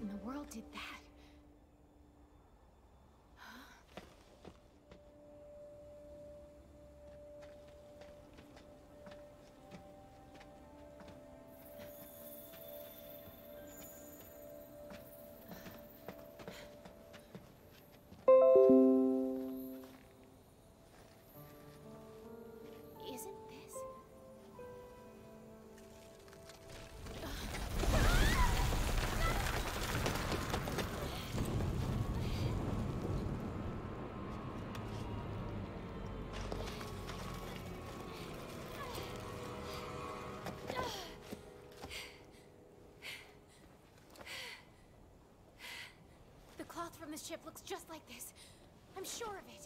in the world did that? from the ship looks just like this. I'm sure of it.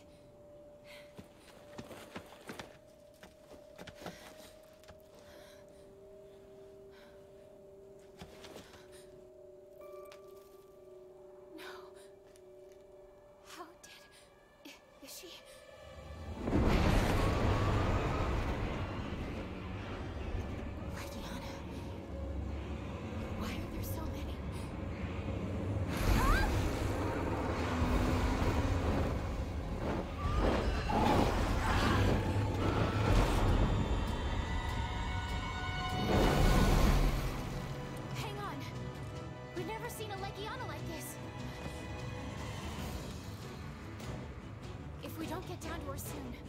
soon.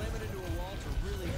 slam it into a wall to really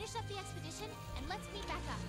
the expedition and let's meet back up.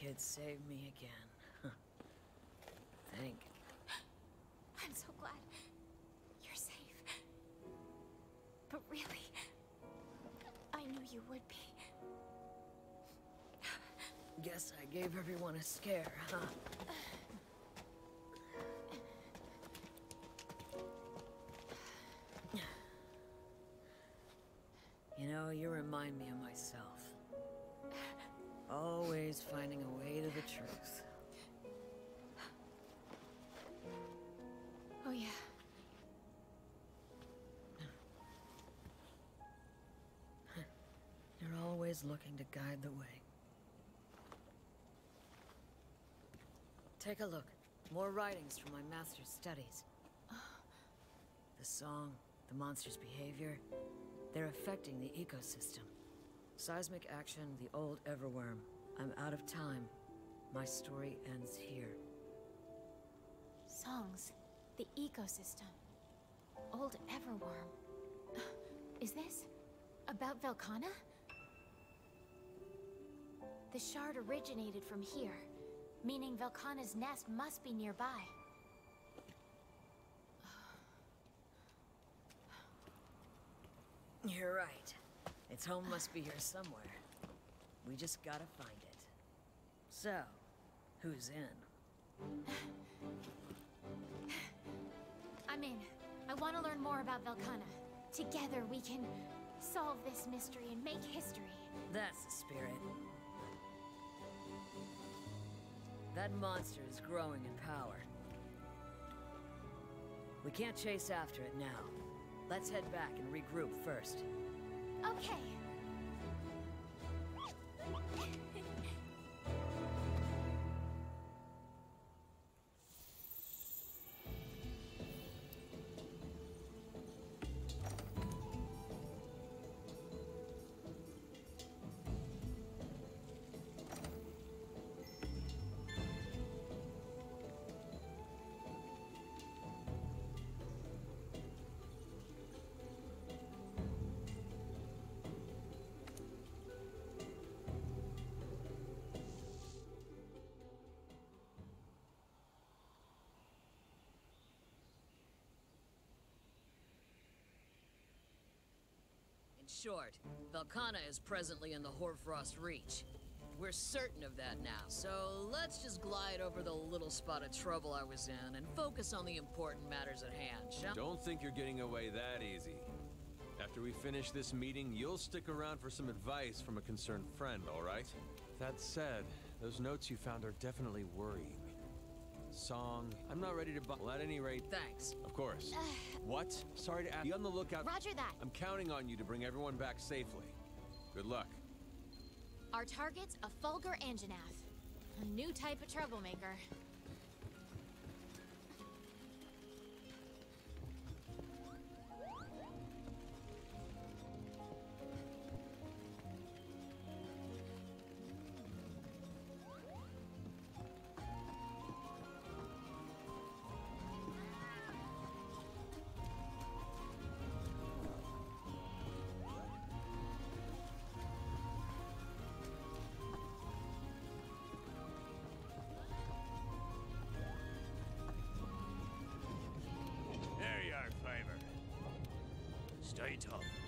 Kids saved me again. Thank I'm so glad you're safe. But really, I knew you would be. Guess I gave everyone a scare, huh? You know, you remind me of myself. Always finding a way to the truth. Oh, yeah. You're always looking to guide the way. Take a look. More writings from my master's studies. The song, the monster's behavior, they're affecting the ecosystem. Seismic action, the old Everwyrm. I'm out of time. My story ends here. Songs, the ecosystem, old Everwyrm. Is this about Velkhana? The shard originated from here, meaning Velkhana's nest must be nearby. You're right. Its home must be here somewhere. We just gotta find it. So, who's in? I'm in. I want to learn more about Velkhana. Together we can solve this mystery and make history. That's the spirit. That monster is growing in power. We can't chase after it now. Let's head back and regroup first. Okay. Short, Velkhana is presently in the Hoarfrost Reach. We're certain of that now, so let's just glide over the little spot of trouble I was in and focus on the important matters at hand, shall Don't think you're getting away that easy. After we finish this meeting, you'll stick around for some advice from a concerned friend, all right? That said, those notes you found are definitely worrying. Song, I'm not ready to bu- Well, at any rate, Thanks. of course. what? Sorry to ask. Be on the lookout. Roger that. I'm counting on you to bring everyone back safely. Good luck. Our target's a Fulgur Anjanath. A new type of troublemaker. There you